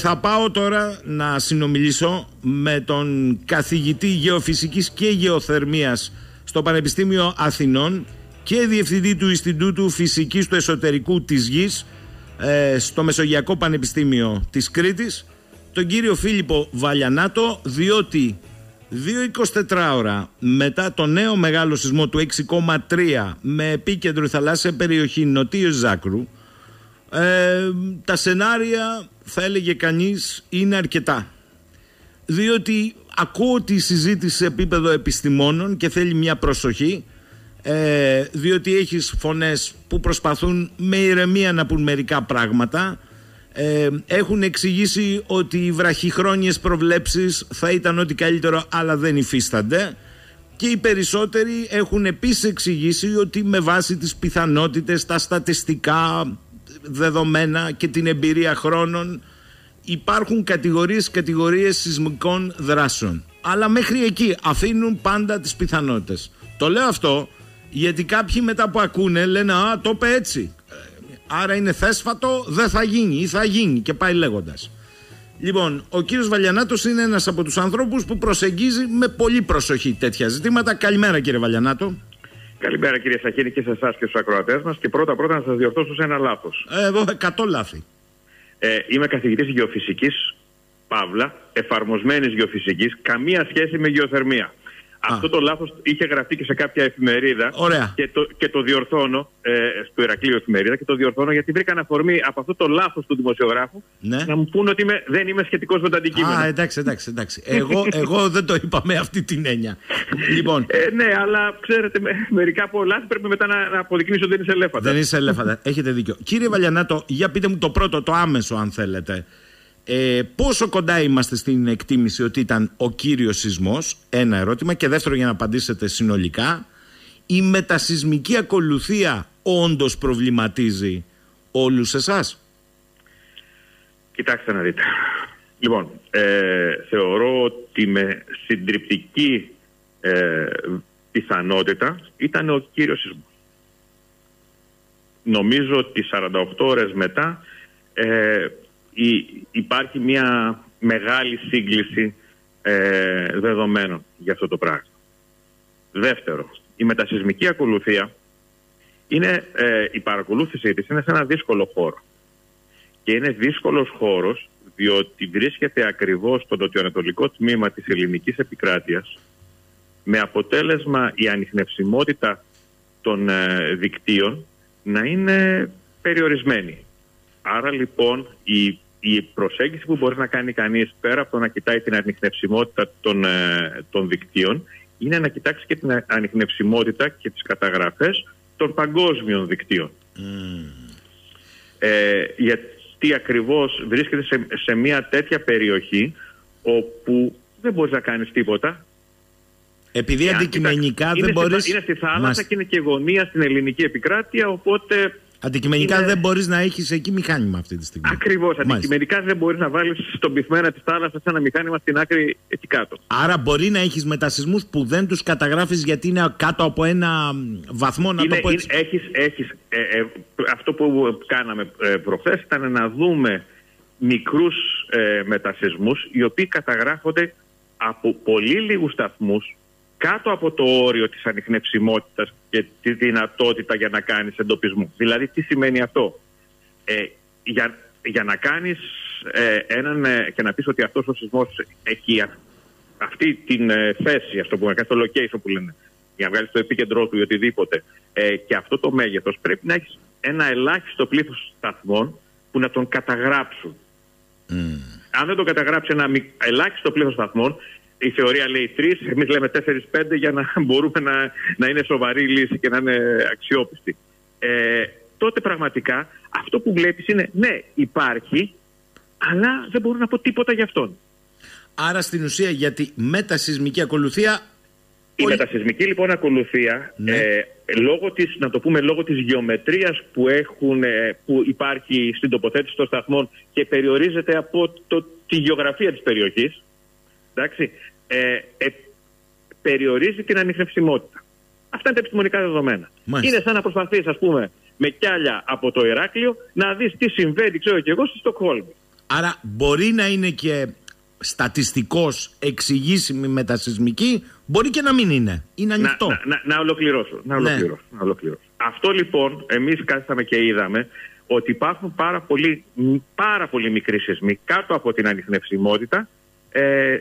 Θα πάω τώρα να συνομιλήσω με τον καθηγητή γεωφυσικής και γεωθερμίας στο Πανεπιστήμιο Αθηνών και διευθυντή του Ινστιτούτου Φυσικής του Εσωτερικού της Γης ε, στο Μεσογειακό Πανεπιστήμιο της Κρήτης τον κύριο Φίλιππο Βαλιανάτο διότι 2-24 ώρα μετά το νέο μεγάλο σεισμό του 6,3 με επίκεντρο θαλάσσια περιοχή νοτίως Ζάκρου ε, τα σενάρια θα έλεγε κανείς είναι αρκετά. Διότι ακούω τη συζήτηση σε επίπεδο επιστημόνων και θέλει μια προσοχή ε, διότι έχεις φωνές που προσπαθούν με ηρεμία να πούν μερικά πράγματα. Ε, έχουν εξηγήσει ότι οι βραχυχρόνιες προβλέψεις θα ήταν ό,τι καλύτερο αλλά δεν υφίστανται. Και οι περισσότεροι έχουν επίσης εξηγήσει ότι με βάση τις πιθανότητες, τα στατιστικά δεδομένα και την εμπειρία χρόνων υπάρχουν κατηγορίες κατηγορίες σεισμικών δράσεων. Αλλά μέχρι εκεί αφήνουν πάντα τις πιθανότητες. Το λέω αυτό γιατί κάποιοι μετά που ακούνε λένε «Α, το είπε έτσι». Άρα είναι θέσφατο, δεν θα γίνει ή θα γίνει και πάει λέγοντας. Λοιπόν, ο κύριος Βαλιανάτος είναι ένας από τους ανθρώπους που προσεγγίζει με πολύ προσοχή τέτοια ζητήματα. Καλημέρα κύριε Βαλιανάτο. Καλημέρα κύριε Σαχίνη και σε εσάς και στους ακροατές μας. Και πρώτα πρώτα να σας διορθώσω σε ένα λάθος. Ε, εδώ εκατό λάθη. Ε, είμαι καθηγητής γεωφυσικής, Παύλα, εφαρμοσμένης γεωφυσικής, καμία σχέση με γεωθερμία. Αυτό το λάθος είχε γραφτεί και σε κάποια εφημερίδα. Ωραία. Και το, και το διορθώνω ε, στο Ηρακλείο εφημερίδα και το διορθώνω γιατί βρήκαν αφορμή από αυτό το λάθος του δημοσιογράφου Ναι. να μου πούνε ότι είμαι, δεν είμαι σχετικός με το αντικείμενο. Α, εντάξει, εντάξει, εντάξει. Εγώ, εγώ δεν το είπα με αυτή την έννοια. λοιπόν, Ε, ναι, αλλά ξέρετε, με, μερικά από λάθη πρέπει μετά να, να αποδεικνύσει ότι δεν είσαι ελέφαντα. δεν είσαι ελέφαντα. Έχετε δίκιο. Κύριε Βαλιανάτο, για πείτε μου το πρώτο, το άμεσο, αν θέλετε. Ε, πόσο κοντά είμαστε στην εκτίμηση ότι ήταν ο κύριος σεισμός, ένα ερώτημα. Και δεύτερο, για να απαντήσετε συνολικά, η μετασυσμική ακολουθία όντως προβληματίζει όλους εσάς; Κοιτάξτε να δείτε. Λοιπόν, ε, θεωρώ ότι με συντριπτική ε, πιθανότητα ήταν ο κύριος σεισμός. Νομίζω ότι 48 ώρες μετά ε, η- υπάρχει μια μεγάλη σύγκληση ε, δεδομένων για αυτό το πράγμα. Δεύτερο, η μετασυσμική ακολουθία είναι, ε, η παρακολούθησή της είναι σε ένα δύσκολο χώρο. Και είναι δύσκολος χώρος διότι βρίσκεται ακριβώς στο νοτιοανατολικό τμήμα της ελληνικής επικράτειας με αποτέλεσμα η ανιχνευσιμότητα των ε, δικτύων να είναι περιορισμένη. Άρα λοιπόν η, η προσέγγιση που μπορεί να κάνει κανείς πέρα από το να κοιτάει την ανιχνευσιμότητα των, ε, των δικτύων είναι να κοιτάξει και την ανιχνευσιμότητα και τις καταγραφές των παγκόσμιων δικτύων. Ε, γιατί ακριβώς βρίσκεται σε, σε μια τέτοια περιοχή όπου δεν μπορείς να κάνεις τίποτα. Επειδή Και αν αντικειμενικά κοιτάξεις, δεν είναι στη- μπορείς... είναι στη θάλασσα Μάλιστα. και είναι και γωνία στην ελληνική επικράτεια, οπότε Αντικειμενικά είναι- δεν μπορείς να έχεις εκεί μηχάνημα αυτή τη στιγμή. ακριβώς Μάλιστα. αντικειμενικά δεν μπορείς να βάλεις στον πυθμένα της θάλασσας ένα μηχάνημα στην άκρη εκεί κάτω. Άρα μπορεί να έχεις μετασυσμούς που δεν τους καταγράφεις γιατί είναι κάτω από ένα μ, βαθμό, να Είναι- το πω έτσι. είναι- έχεις, έχεις, ε, ε, αυτό που κάναμε ε, προχθές ήταν να δούμε μικρούς ε, μετασυσμούς οι οποίοι καταγράφονται από πολύ λίγους σταθμούς κάτω από το όριο της ανιχνευσιμότητας και τη δυνατότητα για να κάνεις εντοπισμό. Δηλαδή τι σημαίνει αυτό; Ε, για, για να κάνεις ε, έναν ε, και να πεις ότι αυτός ο σεισμός έχει α- αυτή την ε, θέση, ας το πούμε, κάνει το location που λένε, για να βγάλεις το επίκεντρό του ή οτιδήποτε, ε, και αυτό το μέγεθος, πρέπει να έχεις ένα ελάχιστο πλήθος σταθμών που να τον καταγράψουν. Αν δεν τον καταγράψει ένα μικ- ελάχιστο πλήθος σταθμών, η θεωρία λέει τρεις, εμείς λέμε τέσσερι-πέντε για να μπορούμε να, να είναι σοβαρή η λύση και να είναι αξιόπιστη. Ε, τότε πραγματικά αυτό που βλέπεις είναι ναι, υπάρχει, αλλά δεν μπορώ να πω τίποτα γι' αυτόν. Άρα στην ουσία για τη μετασυσμική ακολουθία Η Όλοι- μετασυσμική λοιπόν ακολουθία, Ναι. ε, λόγω της, να το πούμε, λόγω της γεωμετρίας που, έχουν, ε, που υπάρχει στην τοποθέτηση των σταθμών και περιορίζεται από το, τη γεωγραφία της περιοχής, εντάξει, ε, ε, περιορίζει την ανιχνευσιμότητα. Αυτά είναι τα επιστημονικά δεδομένα. Μάλιστα. Είναι σαν να προσπαθείς, ας πούμε, με κιάλια από το Ηράκλειο να δεις τι συμβαίνει, ξέρω και εγώ, στη Στοκχόλμη. Άρα μπορεί να είναι και στατιστικός εξηγήσιμη μετασυσμική, μπορεί και να μην είναι. Είναι ανοιχτό. Να, να, να ολοκληρώσω. Να ναι. ολοκληρώσω, να ολοκληρώσω. Αυτό λοιπόν, εμείς κάθισαμε και είδαμε ότι υπάρχουν πάρα πολύ, πάρα πολύ μικροί σεισμοί κάτω από την ανιχνευσιμότητα ε,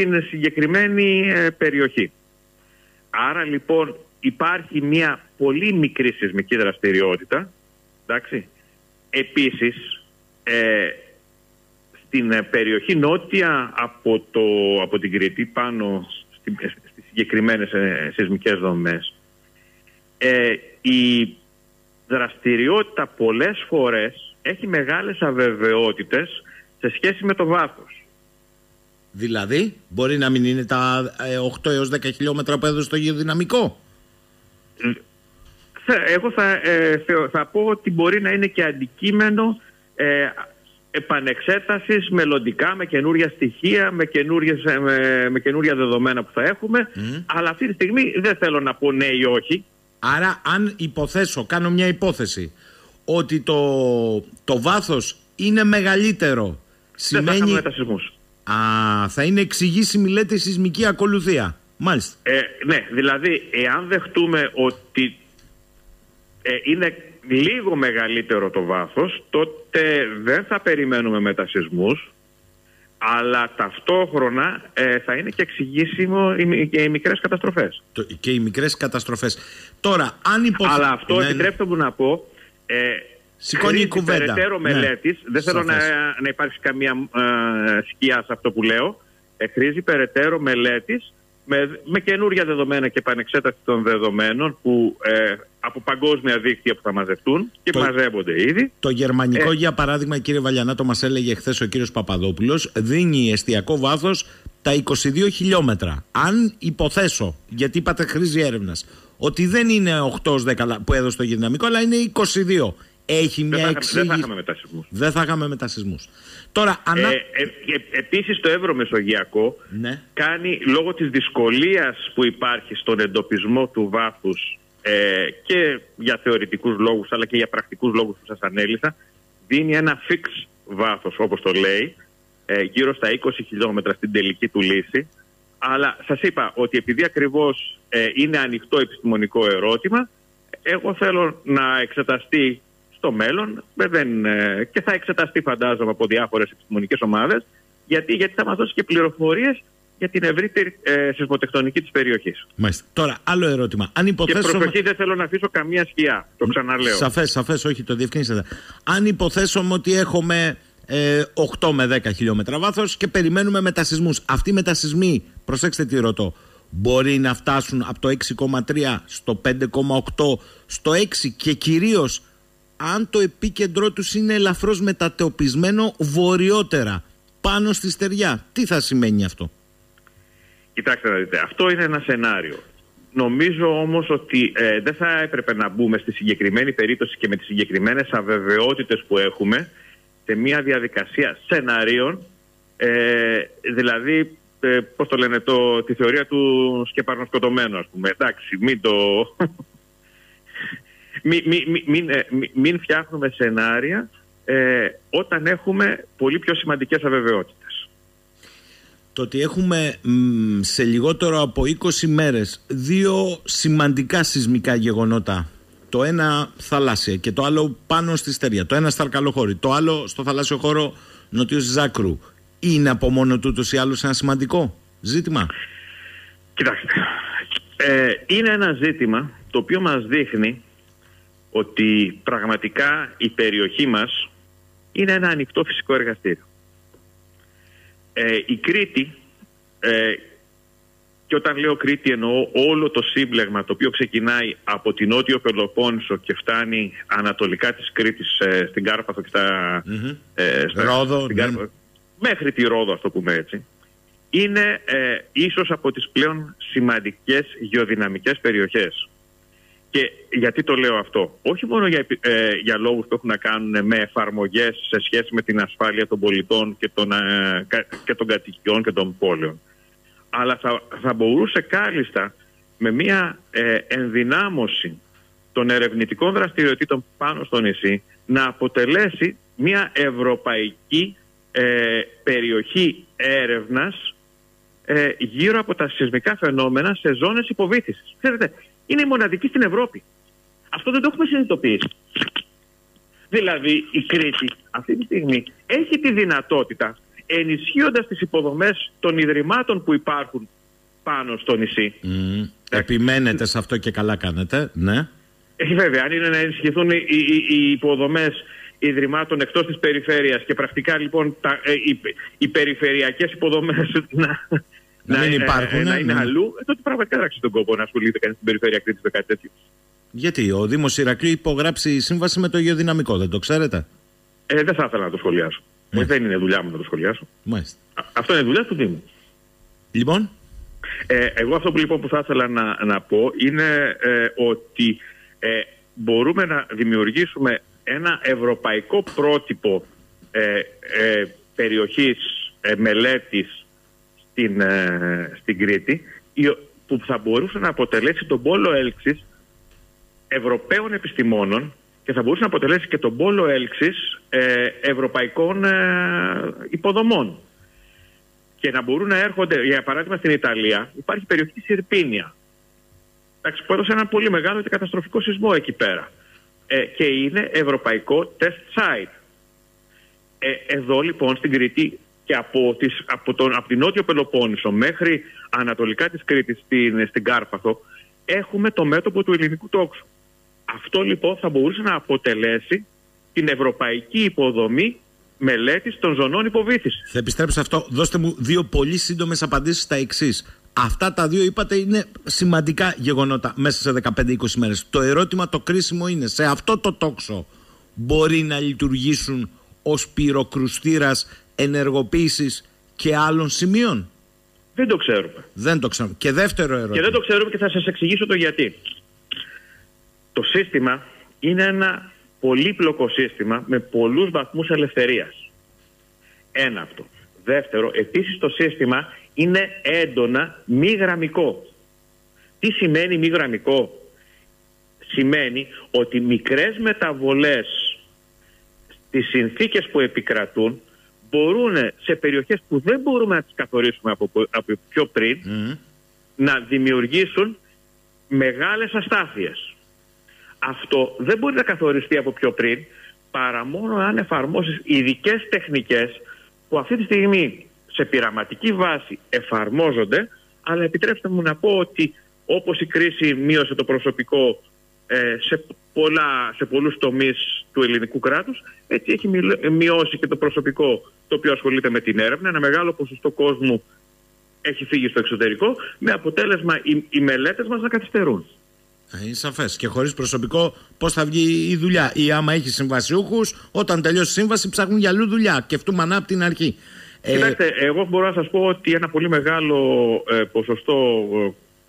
στην συγκεκριμένη ε, περιοχή. Άρα λοιπόν υπάρχει μια πολύ μικρή σεισμική δραστηριότητα. Εντάξει. Επίσης, ε, στην ε, περιοχή νότια από, το, από την Κρήτη πάνω στις συγκεκριμένες ε, σεισμικές δομές ε, η δραστηριότητα πολλές φορές έχει μεγάλες αβεβαιότητες σε σχέση με το βάθος. Δηλαδή, μπορεί να μην είναι τα 8 ε, έως 10 χιλιόμετρα που έδωσε το γεωδυναμικό. Εγώ θα, ε, θα πω ότι μπορεί να είναι και αντικείμενο ε, επανεξέτασης μελλοντικά με καινούρια στοιχεία, με, ε, με, με καινούρια δεδομένα που θα έχουμε. Αλλά αυτή τη στιγμή δεν θέλω να πω ναι ή όχι. Άρα αν υποθέσω, κάνω μια υπόθεση, ότι το, το βάθος είναι μεγαλύτερο, σημαίνει... Δεν θα Α, θα είναι εξηγήσιμη λέτε σεισμική ακολουθία. Μάλιστα. Ε, ναι, δηλαδή εάν δεχτούμε ότι ε, είναι λίγο μεγαλύτερο το βάθος, τότε δεν θα περιμένουμε μετασυσμούς, αλλά ταυτόχρονα ε, θα είναι και εξηγήσιμο και οι μικρές καταστροφές. Και οι μικρές καταστροφές. Τώρα, αν υποθέτω... Αλλά αυτό ναι, ναι. επιτρέψτε μου να πω... Ε, Σηκώνει η κουβέντα. Περαιτέρω ναι. μελέτης, δεν θέλω να, να υπάρξει καμία ε, σκιά σε αυτό που λέω, ε, χρήζει περαιτέρω μελέτης με, με καινούργια δεδομένα και επανεξέταση των δεδομένων που ε, από παγκόσμια δίκτυα που θα μαζευτούν και το, μαζεύονται ήδη. Το γερμανικό, ε, για παράδειγμα, κύριε Βαλιανάτο, μας έλεγε χθες ο κύριος Παπαδόπουλος, δίνει εστιακό βάθος τα 22 χιλιόμετρα. Αν υποθέσω, γιατί είπατε χρήση έρευνας, ότι δεν είναι 8-10 που έδωσε το γερμανικό, αλλά είναι 22. Έχει μια εξήγηση. Δεν θα είχαμε μετασυσμού. Δεν θα είχαμε μετασυσμού. Τώρα, ανα... ε, ε, ε, επίσης το Ευρωμεσογειακό ναι. κάνει λόγω της δυσκολίας που υπάρχει στον εντοπισμό του βάθους ε, και για θεωρητικούς λόγους αλλά και για πρακτικούς λόγους που σας ανέλησα δίνει ένα fix βάθος όπως το λέει ε, γύρω στα 20 χιλιόμετρα στην τελική του λύση αλλά σας είπα ότι επειδή ακριβώς ε, είναι ανοιχτό επιστημονικό ερώτημα εγώ θέλω να εξεταστεί στο μέλλον δεν, ε, και θα εξεταστεί φαντάζομαι από διάφορες επιστημονικές ομάδες γιατί, γιατί θα μας δώσει και πληροφορίες για την ευρύτερη ε, σεισμοτεκτονική της περιοχής. Μάλιστα. Τώρα, άλλο ερώτημα. Αν υποθέσουμε... Και προσοχή δεν θέλω να αφήσω καμία σκιά. Το ξαναλέω. Σαφές, σαφές, όχι, το διευκρίνησατε. Αν υποθέσουμε ότι έχουμε ε, 8 με 10 χιλιόμετρα βάθος και περιμένουμε μετασυσμούς. Αυτοί οι μετασυσμοί, προσέξτε τι ρωτώ, μπορεί να φτάσουν από το 6,3 στο 5,8 στο 6 και κυρίως αν το επίκεντρό τους είναι ελαφρώς μετατεοπισμένο βορειότερα πάνω στη στεριά. Τι θα σημαίνει αυτό; Κοιτάξτε να δείτε, αυτό είναι ένα σενάριο. Νομίζω όμως ότι ε, δεν θα έπρεπε να μπούμε στη συγκεκριμένη περίπτωση και με τις συγκεκριμένες αβεβαιότητες που έχουμε σε μια διαδικασία σενάριων, ε, δηλαδή, ε, πώς το λένε, το, τη θεωρία του σκεπαρνοσκοτωμένου, ας πούμε. Εντάξει, μην το... μην, μην, μην, φτιάχνουμε σενάρια ε, όταν έχουμε πολύ πιο σημαντικές αβεβαιότητες. Το ότι έχουμε σε λιγότερο από 20 μέρες δύο σημαντικά σεισμικά γεγονότα. Το ένα θαλάσσια και το άλλο πάνω στη στεριά το ένα στα Αρκαλοχώρη, το άλλο στο θαλάσσιο χώρο νοτίως Ζάκρου. Είναι από μόνο τούτος ή άλλος ένα σημαντικό ζήτημα; Κοιτάξτε ε, είναι ένα ζήτημα το οποίο μας δείχνει ότι πραγματικά η περιοχή μας είναι ένα ανοιχτό φυσικό εργαστήριο ε, η Κρήτη, ε, και όταν λέω Κρήτη εννοώ όλο το σύμπλεγμα το οποίο ξεκινάει από την Νότιο Πελοπόννησο και φτάνει ανατολικά της Κρήτης ε, στην Κάρπαθο και στα, ε, Ρόδο, στην ναι. μέχρι τη Ρόδο αυτό το πούμε έτσι, είναι ε, ίσως από τις πλέον σημαντικές γεωδυναμικές περιοχές. Και γιατί το λέω αυτό; Όχι μόνο για, ε, για λόγους που έχουν να κάνουν με εφαρμογές σε σχέση με την ασφάλεια των πολιτών και των, ε, και των κατοικιών και των πόλεων. Αλλά θα, θα μπορούσε κάλλιστα με μια ε, ενδυνάμωση των ερευνητικών δραστηριοτήτων πάνω στο νησί να αποτελέσει μια ευρωπαϊκή ε, περιοχή έρευνας ε, γύρω από τα σεισμικά φαινόμενα σε ζώνες υποβήθησης. Ξέρετε, είναι η μοναδική στην Ευρώπη. Αυτό δεν το έχουμε συνειδητοποιήσει. Δηλαδή η Κρήτη αυτή τη στιγμή έχει τη δυνατότητα ενισχύοντας τις υποδομές των ιδρυμάτων που υπάρχουν πάνω στο νησί. Mm. Επιμένετε σε αυτό και καλά κάνετε, ναι. Έχει βέβαια, αν είναι να ενισχυθούν οι, οι, οι υποδομές ιδρυμάτων εκτός της περιφέρειας και πρακτικά λοιπόν τα, ε, οι, οι περιφερειακές υποδομές να, να, να, υπάρχουν, να είναι ναι. αλλού, ε, τότε πραγματικά δεν τον κόπο να ασχολείται κανείς στην περιφέρεια Κρήτης με κάτι τέτοιο. Γιατί ο Δήμος Ηρακλείου υπογράψει σύμβαση με το γεωδυναμικό, δεν το ξέρετε; Ε, δεν θα ήθελα να το σχολιάσω. Ε, δεν είναι δουλειά μου να το σχολιάσω. Μάλιστα. αυτό είναι δουλειά του Δήμου. Λοιπόν; Ε, εγώ αυτό που, λοιπόν, που θα ήθελα να, να πω είναι ε, ότι ε, μπορούμε να δημιουργήσουμε ένα ευρωπαϊκό πρότυπο ε, ε, περιοχής ε, μελέτης στην, ε, στην Κρήτη που θα μπορούσε να αποτελέσει τον πόλο έλξης Ευρωπαίων επιστημόνων και θα μπορούσε να αποτελέσει και τον πόλο έλξης ε, ευρωπαϊκών ε, υποδομών. Και να μπορούν να έρχονται, για παράδειγμα στην Ιταλία, υπάρχει περιοχή Συρπίνια, εντάξει, που έδωσε ένα πολύ μεγάλο και καταστροφικό σεισμό εκεί πέρα. Ε, και είναι ευρωπαϊκό test site. Ε, εδώ λοιπόν στην Κρήτη και από, τις, από, τον, από την Νότιο Πελοπόννησο μέχρι ανατολικά της Κρήτης στην, στην Κάρπαθο έχουμε το μέτωπο του ελληνικού τόξου. Αυτό λοιπόν θα μπορούσε να αποτελέσει την ευρωπαϊκή υποδομή μελέτης των ζωνών υποβήθησης. Θα επιστρέψω αυτό. Δώστε μου δύο πολύ σύντομες απαντήσεις στα εξής. Αυτά τα δύο είπατε είναι σημαντικά γεγονότα μέσα σε 15-20 μέρες. Το ερώτημα το κρίσιμο είναι σε αυτό το τόξο μπορεί να λειτουργήσουν ως πυροκρουστήρας ενεργοποίησης και άλλων σημείων; Δεν το ξέρουμε. Δεν το ξέρουμε. Και δεύτερο ερώτημα. Και δεν το ξέρουμε και θα σας εξηγήσω το γιατί. Το σύστημα είναι ένα πολύπλοκο σύστημα με πολλούς βαθμούς ελευθερίας. Ένα αυτό. Δεύτερο, επίσης το σύστημα είναι έντονα μη γραμμικό. Τι σημαίνει μη γραμμικό; Σημαίνει ότι μικρές μεταβολές στις συνθήκες που επικρατούν μπορούν σε περιοχές που δεν μπορούμε να τις καθορίσουμε από, από πιο πριν να δημιουργήσουν μεγάλες αστάθειες. Αυτό δεν μπορεί να καθοριστεί από πιο πριν παρά μόνο αν εφαρμόσεις ειδικές τεχνικές που αυτή τη στιγμή σε πειραματική βάση εφαρμόζονται αλλά επιτρέψτε μου να πω ότι όπως η κρίση μείωσε το προσωπικό ε, σε, πολλά, σε πολλούς τομείς του ελληνικού κράτους έτσι έχει μειώσει και το προσωπικό το οποίο ασχολείται με την έρευνα ένα μεγάλο ποσοστό κόσμου έχει φύγει στο εξωτερικό με αποτέλεσμα οι, οι μελέτες μας να καθυστερούν. Ε, είναι σαφές. Και χωρίς προσωπικό, πώς θα βγει η δουλειά; Ή άμα έχει συμβασιούχους, όταν τελειώσει η σύμβαση, ψάχνουν για αλλού δουλειά. Και αυτού μανά από την αρχή. Ε, Κοιτάξτε, εγώ μπορώ να σας πω ότι ένα πολύ μεγάλο ε, ποσοστό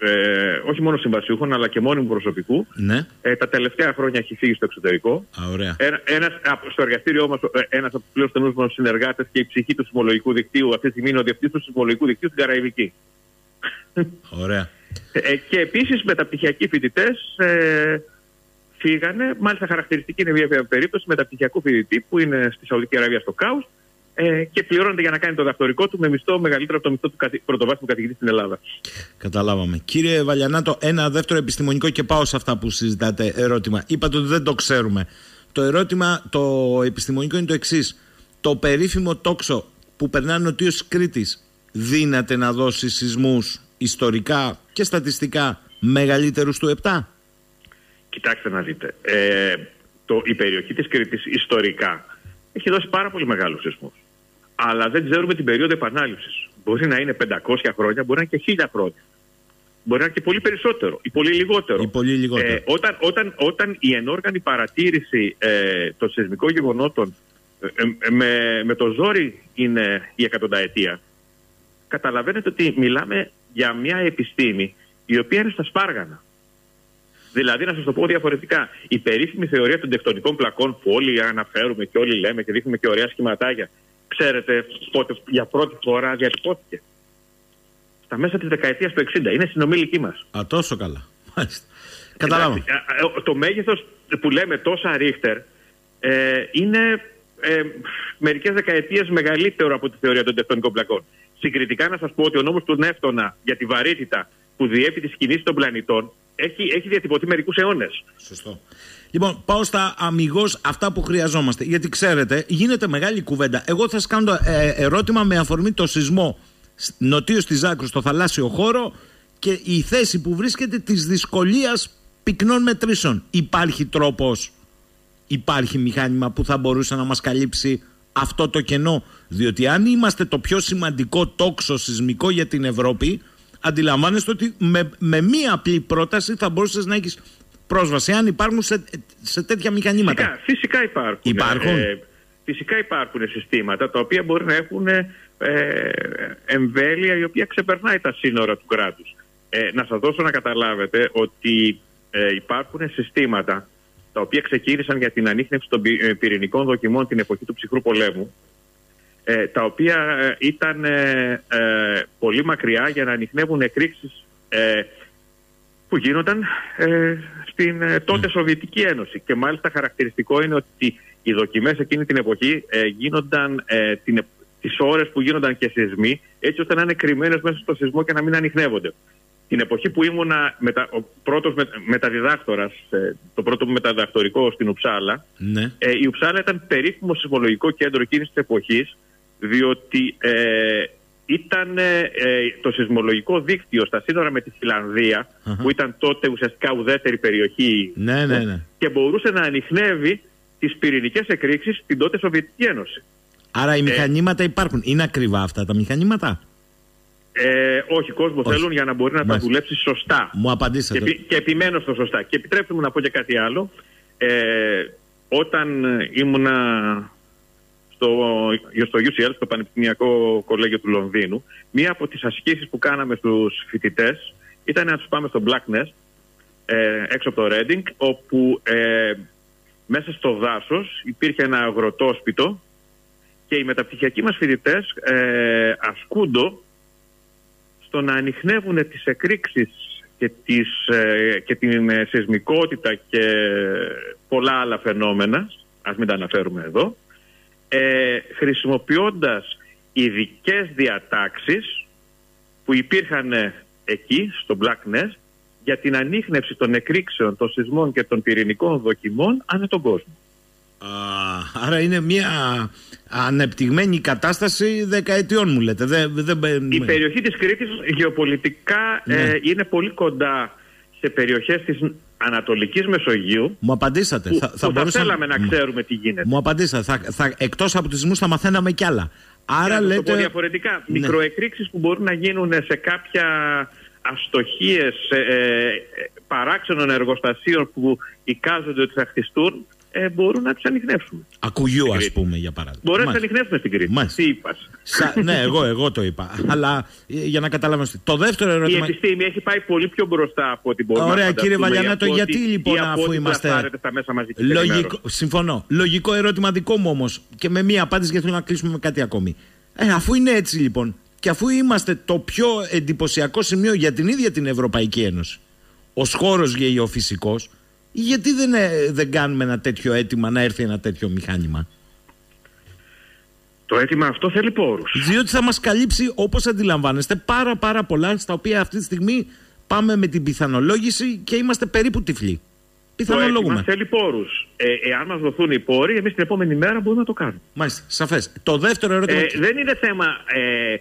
ε, όχι μόνο συμβασιούχων αλλά και μόνιμου προσωπικού. Ναι. Ε, τα τελευταία χρόνια έχει φύγει στο εξωτερικό. Α, ωραία. Ένα, ένας, στο εργαστήριό μας, ένας από τους πλέον στενούς μας συνεργάτες και η ψυχή του συμμολογικού δικτύου αυτή τη στιγμή είναι ο διευθυντή του συμμολογικού δικτύου στην Καραϊβική. Ωραία. Ε, και επίσης μεταπτυχιακοί φοιτητές ε, φύγανε. Μάλιστα, χαρακτηριστική είναι μια περίπτωση μεταπτυχιακού φοιτητή που είναι στη Σαουδική Αραβία στο Κάους ε, και πληρώνεται για να κάνει το δακτορικό του με μισθό μεγαλύτερο από το μισθό του καθη, πρωτοβάθμιου καθηγητή στην Ελλάδα. Καταλάβαμε. Κύριε Βαλιανάτο, ένα δεύτερο επιστημονικό και πάω σε αυτά που συζητάτε ερώτημα. Είπατε ότι δεν το ξέρουμε. Το ερώτημα, το επιστημονικό είναι το εξής. Το περίφημο τόξο που περνάει νοτίω Κρήτης δύναται να δώσει σεισμούς ιστορικά και στατιστικά μεγαλύτερους του 7. Κοιτάξτε να δείτε. Ε, το, η περιοχή της Κρήτης ιστορικά έχει δώσει πάρα πολύ μεγάλους σεισμούς. Αλλά δεν ξέρουμε την περίοδο επανάληψης. Μπορεί να είναι 500 χρόνια, μπορεί να είναι και 1000 χρόνια. Μπορεί να είναι και πολύ περισσότερο ή πολύ λιγότερο. Ή πολύ λιγότερο. Ε, όταν, όταν, όταν η ενόργανη παρατήρηση ε, των σεισμικών γεγονότων ε, ε, με, με το ζόρι είναι η εκατονταετία, καταλαβαίνετε ότι μιλάμε για μια επιστήμη η οποία είναι στα σπάργανα. Δηλαδή, να σας το πω διαφορετικά, η περίφημη θεωρία των τεκτονικών πλακών που όλοι αναφέρουμε και όλοι λέμε και δείχνουμε και ωραία σχηματάκια, ξέρετε πότε για πρώτη φορά διατυπώθηκε. Στα μέσα της δεκαετίας του 60. Είναι συνομήλικη μας. Α, τόσο καλά. Μάλιστα. Καταλάβω. Το μέγεθος που λέμε τόσα ρίχτερ ε, είναι ε, μερικές δεκαετίες μεγαλύτερο από τη θεωρία των τεκτονικών πλακών. Συγκριτικά, να σας πω ότι ο νόμος του Νεύτωνα για τη βαρύτητα που διέπει τις κινήσεις των πλανητών έχει, έχει διατυπωθεί μερικούς αιώνες. Σωστό. Λοιπόν, πάω στα αμυγός αυτά που χρειαζόμαστε. Γιατί ξέρετε, γίνεται μεγάλη κουβέντα. Εγώ θα σας κάνω ε, ερώτημα με αφορμή το σεισμό νοτίω της Ζάκρου, στο θαλάσσιο χώρο και η θέση που βρίσκεται της δυσκολίας πυκνών μετρήσεων. Υπάρχει τρόπος, υπάρχει μηχάνημα που θα μπορούσε να μας καλύψει αυτό το κενό; Διότι αν είμαστε το πιο σημαντικό τόξο σεισμικό για την Ευρώπη, αντιλαμβάνεστε ότι με, με μία απλή πρόταση θα μπορούσες να έχεις πρόσβαση, αν υπάρχουν σε, σε τέτοια μηχανήματα. Φυσικά, φυσικά υπάρχουν. Υπάρχουν. Ε, φυσικά υπάρχουν συστήματα τα οποία μπορεί να έχουν ε, εμβέλεια η οποία ξεπερνάει τα σύνορα του κράτους. Ε, να σας δώσω να καταλάβετε ότι ε, υπάρχουν συστήματα τα οποία ξεκίνησαν για την ανείχνευση των ε, πυρηνικών δοκιμών την εποχή του ψυχρού πολέμου ε, τα οποία ε, ήταν πολύ μακριά για να ανοιχνεύουν εκρήξεις που γίνονταν στην τότε ναι. Σοβιετική Ένωση. Και μάλιστα χαρακτηριστικό είναι ότι οι δοκιμές εκείνη την εποχή γίνονταν την, τις ώρες που γίνονταν και σεισμοί έτσι ώστε να είναι κρυμμένες μέσα στο σεισμό και να μην ανοιχνεύονται την εποχή που ήμουνα μετα, ο πρώτος με, μεταδιδάκτορας, ε, το πρώτο μου μεταδιδακτορικό στην Ουψάλα, ναι. ε, η Ουψάλα ήταν περίφημο σεισμολογικό κέντρο εκείνης της εποχής, διότι ε, ήταν ε, το σεισμολογικό δίκτυο στα σύνορα με τη φιλανδια που ήταν τότε ουσιαστικά ουδέτερη περιοχή ναι, ναι, ναι. και μπορούσε να ανοιχνεύει τις πυρηνικές εκρήξεις στην τότε Σοβιετική Ένωση. Άρα οι μηχανήματα υπάρχουν. Είναι ακριβά αυτά τα μηχανήματα; Ε, όχι, κόσμο όχι. θέλουν για να μπορεί να τα δουλέψει σωστά. Μου απαντήσατε. Και, και επιμένω στο σωστά. Και επιτρέψτε μου να πω και κάτι άλλο. Ε, όταν ήμουνα στο, στο UCL, στο Πανεπιστημιακό Κολέγιο του Λονδίνου, μία από τις ασκήσεις που κάναμε στους φοιτητές ήταν να τους πάμε στο Black Nest, ε, έξω από το Reading, όπου ε, μέσα στο δάσος υπήρχε ένα αγροτόσπιτο και οι μεταπτυχιακοί μας φοιτητές ε, ασκούντο στο να ανοιχνεύουν τις εκρήξεις και, τις, ε, και την ε, σεισμικότητα και πολλά άλλα φαινόμενα, ας μην τα αναφέρουμε εδώ, ε, χρησιμοποιώντας ειδικές διατάξεις που υπήρχαν εκεί, στο Black Nest, για την ανείχνευση των εκρήξεων, των σεισμών και των πυρηνικών δοκιμών ανά τον κόσμο. άρα είναι μια ανεπτυγμένη κατάσταση δεκαετιών μου λέτε. Η περιοχή της Κρήτης γεωπολιτικά ναι. ε, είναι πολύ κοντά σε περιοχές της Ανατολικής Μεσογείου Μου απαντήσατε. που θα, θα, θέλαμε να ξέρουμε τι γίνεται. Μου απαντήσατε θα, θα, Εκτός από τους θα μαθαίναμε κι άλλα. Άρα λέτε... Το πω διαφορετικά. Ναι. Μικροεκρήξεις που μπορούν να γίνουν σε κάποια αστοχίες ε, ε, παράξενων εργοστασίων που εικάζονται ότι θα χτιστούν ε, μπορούν να τις ανοιχνεύσουν. Ακουγιού, ας πούμε, για παράδειγμα. Μπορεί να τις ανοιχνεύσουν στην Κρήτη. Μάλιστα. Τι είπας. ναι, εγώ, εγώ το είπα. Αλλά ε, για να καταλάβω. Το δεύτερο ερώτημα. Η επιστήμη έχει πάει πολύ πιο μπροστά από ό,τι μπορούμε Ωραία, κύριε Βαλιανάτο, γιατί λοιπόν αφού είμαστε. Στα μέσα Λογικό, συμφωνώ. Λογικό ερώτημα δικό μου όμως. Και με μία απάντηση γιατί θέλω να κλείσουμε με κάτι ακόμη. Ε, αφού είναι έτσι λοιπόν, και αφού είμαστε το πιο εντυπωσιακό σημείο για την ίδια την Ευρωπαϊκή Ένωση, ω χώρος γεωφυσικό, γιατί δεν, ε, δεν κάνουμε ένα τέτοιο αίτημα να έρθει ένα τέτοιο μηχάνημα; Το αίτημα αυτό θέλει πόρους. Διότι θα μας καλύψει, όπως αντιλαμβάνεστε, πάρα πάρα πολλά στα οποία αυτή τη στιγμή πάμε με την πιθανολόγηση και είμαστε περίπου τυφλοί. Πιθανολογούμε. Το θέλει πόρους. Ε, εάν μας δοθούν οι πόροι, εμείς την επόμενη μέρα μπορούμε να το κάνουμε. Μάλιστα, σαφές. Το δεύτερο ερώτημα. Ε, δεν είναι θέμα ε,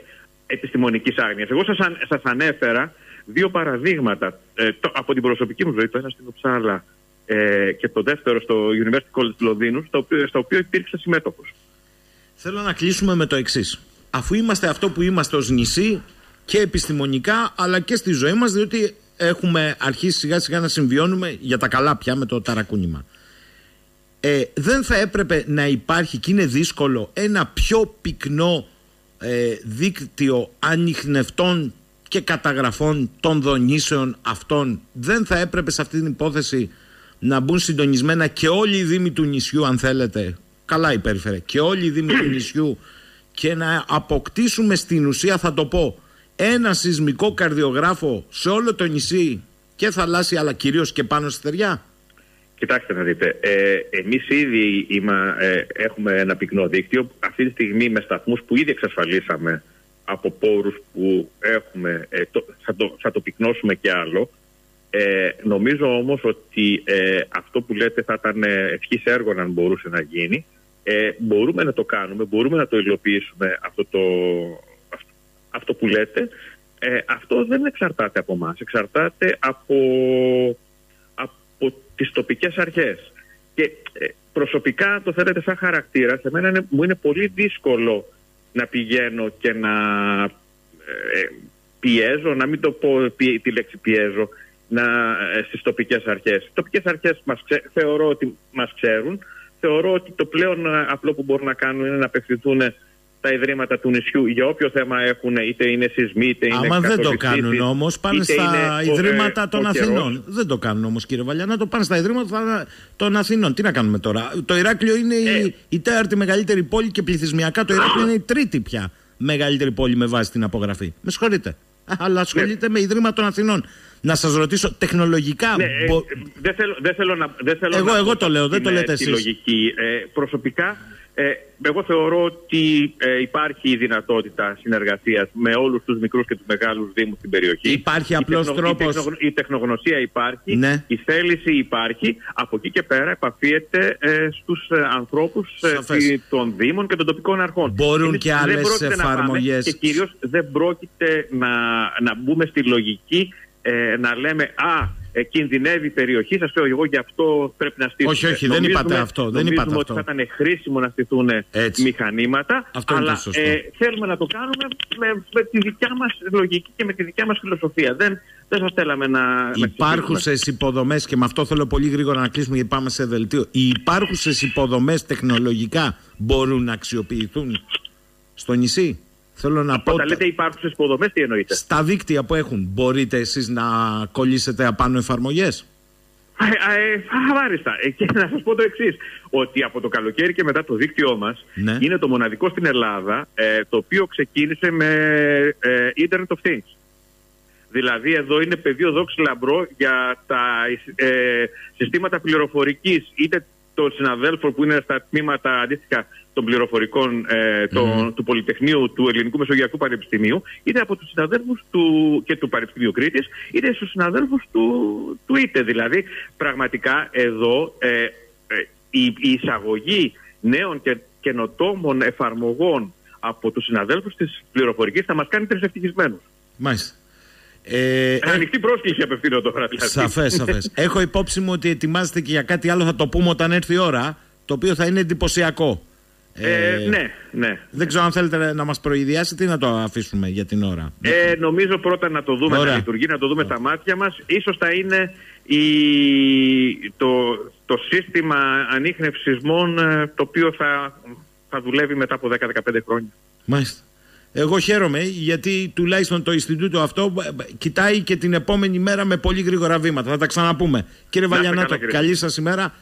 επιστημονικής άγνοιας. Εγώ σας ανέφερα δύο παραδείγματα ε, το, από την προσωπική μου ζωή. Το ένα στην Οψάλα ε, και το δεύτερο στο University College του Λονδίνου, στο οποίο, στο οποίο υπήρξε συμμέτοχος. Θέλω να κλείσουμε με το εξής. Αφού είμαστε αυτό που είμαστε ως νησί και επιστημονικά αλλά και στη ζωή μας διότι έχουμε αρχίσει σιγά σιγά να συμβιώνουμε για τα καλά πια με το ταρακούνημα. Ε, δεν θα έπρεπε να υπάρχει και είναι δύσκολο ένα πιο πυκνό ε, δίκτυο ανοιχνευτών και καταγραφών των δονήσεων αυτών δεν θα έπρεπε σε αυτή την υπόθεση να μπουν συντονισμένα και όλοι οι δήμοι του νησιού αν θέλετε. Καλά υπέρφερε. Και όλοι οι δήμοι του νησιού. Και να αποκτήσουμε στην ουσία θα το πω ένα σεισμικό καρδιογράφο σε όλο το νησί. Και θαλάσσια αλλά κυρίως και πάνω στη θεριά. Κοιτάξτε να δείτε, ε, εμείς ήδη ε, έχουμε ένα πυκνό δίκτυο. Αυτή τη στιγμή με σταθμούς που ήδη εξασφαλίσαμε από πόρους που έχουμε, ε, το, θα, το, θα το πυκνώσουμε και άλλο. Ε, νομίζω όμως ότι ε, αυτό που λέτε θα ήταν ευχής έργο αν μπορούσε να γίνει. Ε, μπορούμε να το κάνουμε, μπορούμε να το υλοποιήσουμε αυτό, το, αυτό, που λέτε. Ε, αυτό δεν εξαρτάται από εμάς, εξαρτάται από, από τις τοπικές αρχές. Και ε, προσωπικά το θέλετε σαν χαρακτήρα, σε μένα μου είναι πολύ δύσκολο να πηγαίνω και να ε, πιέζω, να μην το πω τη λέξη πιέζω, να, ε, στις τοπικές αρχές. Οι τοπικές αρχές μας θεωρώ ότι μας ξέρουν. Θεωρώ ότι το πλέον ε, απλό που μπορούν να κάνουν είναι να απευθυνθούν τα ιδρύματα του νησιού για όποιο θέμα έχουν, είτε είναι σεισμοί, είτε είναι Άμα δεν το κάνουν όμως, πάνε στα ιδρύματα των Αθηνών. Δεν το κάνουν όμως, κύριε Βαλιανά, το πάνε στα ιδρύματα των Αθηνών. Τι να κάνουμε τώρα; Το Ηράκλειο είναι η, ε. η τέταρτη μεγαλύτερη πόλη και πληθυσμιακά το Ηράκλειο είναι η τρίτη πια μεγαλύτερη πόλη με βάση την απογραφή. Με συγχωρείτε. Αλλά ασχολείται ναι. με ιδρύματα των Αθηνών. Να σας ρωτήσω, τεχνολογικά. Ναι, ε, μπο... δεν, θέλω, δεν θέλω να. Δεν θέλω εγώ, να εγώ το λέω, δεν το λέτε εσείς. Ε, προσωπικά ε, εγώ θεωρώ ότι ε, υπάρχει η δυνατότητα συνεργασίας με όλους τους μικρούς και τους μεγάλους Δήμους στην περιοχή. Υπάρχει απλός τρόπος. Η, τεχνογνωσία υπάρχει, ναι. η θέληση υπάρχει. Από εκεί και πέρα επαφίεται ε, στους ε, ανθρώπους ε, των Δήμων και των τοπικών αρχών. Μπορούν και άλλες εφαρμογές. Και κυρίως δεν πρόκειται να, να μπούμε στη λογική ε, να λέμε Α, ε, κινδυνεύει η περιοχή. Σας λέω εγώ γι' αυτό πρέπει να στήσουμε. Όχι, όχι, δεν είπατε αυτό. Δεν είπατε ότι θα ήταν χρήσιμο να στηθούν μηχανήματα. Αυτό αλλά ε, θέλουμε να το κάνουμε με, με τη δικιά μας λογική και με τη δικιά μας φιλοσοφία. Δεν, δεν θα θέλαμε να. Υπάρχουσες υποδομές, και με αυτό θέλω πολύ γρήγορα να κλείσουμε γιατί πάμε σε δελτίο. Οι υπάρχουσες υποδομές τεχνολογικά μπορούν να αξιοποιηθούν στο νησί; Θέλω να πω. Όταν λέτε υπάρχουσες υποδομές, τι εννοείτε; Στα δίκτυα που έχουν, μπορείτε εσείς να κολλήσετε απάνω εφαρμογές; Αβάριστα. Ε, και να σας πω το εξής: Ότι από το καλοκαίρι και μετά το δίκτυό μας ναι. είναι το μοναδικό στην Ελλάδα ε, το οποίο ξεκίνησε με ε, Internet of Things. Δηλαδή εδώ είναι πεδίο δόξης λαμπρό για τα ε, συστήματα πληροφορικής είτε των συναδέλφων που είναι στα τμήματα αντίστοιχα των πληροφορικών ε, του Πολυτεχνείου του Ελληνικού Μεσογειακού Πανεπιστημίου, είτε από τους συναδέλφους του, και του Πανεπιστημίου Κρήτης, είτε στους συναδέλφους του, του ΙΤΕ. Δηλαδή, πραγματικά εδώ ε, ε, η, η εισαγωγή νέων και καινοτόμων εφαρμογών από τους συναδέλφους της πληροφορικής θα μας κάνει τρισευτυχισμένου. Μάλιστα. Ε, ε, ανοιχτή πρόσκληση απευθύνω τώρα. Δηλαδή. Σαφές, σαφές. Έχω υπόψη μου ότι ετοιμάζεται και για κάτι άλλο, θα το πούμε όταν έρθει η ώρα, το οποίο θα είναι εντυπωσιακό. Ε, ναι, ναι. Δεν ξέρω αν θέλετε να μας προειδιάσετε ή να το αφήσουμε για την ώρα. Ε, νομίζω πρώτα να το δούμε να λειτουργεί, να το δούμε στα μάτια μας. Ίσως θα είναι η, το, το σύστημα ανείχνευσης ε, το οποίο θα, θα δουλεύει μετά από 10-15 χρόνια. Μάλιστα. Εγώ χαίρομαι γιατί τουλάχιστον το Ινστιτούτο αυτό ε, κοιτάει και την επόμενη μέρα με πολύ γρήγορα βήματα. Θα τα ξαναπούμε. Κύριε Βαλιανάτο, καλή σας ημέρα.